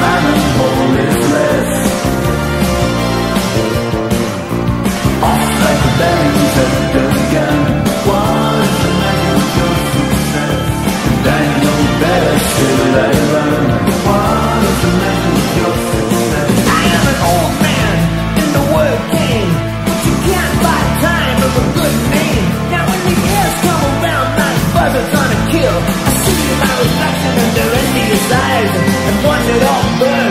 manhole less the success? And I know better still I learn Was the measure of success? I am an old man in the word game But you can't buy time of a good name Now when the years come around, my buzzer's gonna kill I see my reflection under eyes it.